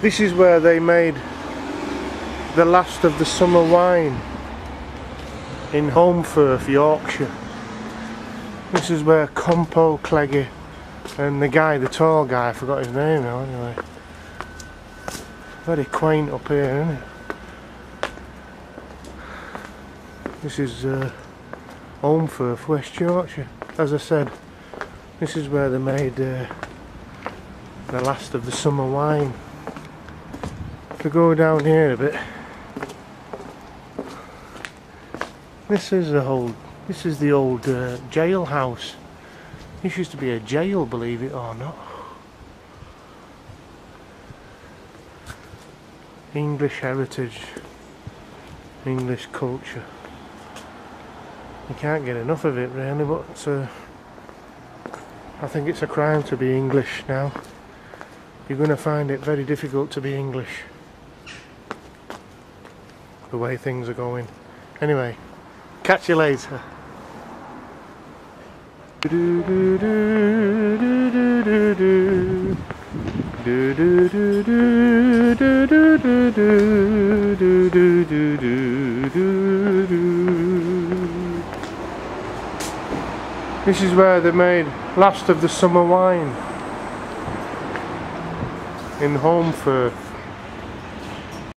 This is where they made the last of the summer wine in Holmfirth, Yorkshire. This is where Compo Cleggy and the guy, the tall guy, I forgot his name now anyway. Very quaint up here, isn't it? This is uh, Holmfirth, West Yorkshire. As I said, this is where they made uh, the last of the summer wine. We go down here a bit, this is the old, this is the old uh, jailhouse. This used to be a jail, believe it or not. English heritage, English culture. You can't get enough of it really, but uh, I think it's a crime to be English now. You're going to find it very difficult to be English. The way things are going. Anyway, catch you later. This is where they made last of the summer wine in Holmfirth.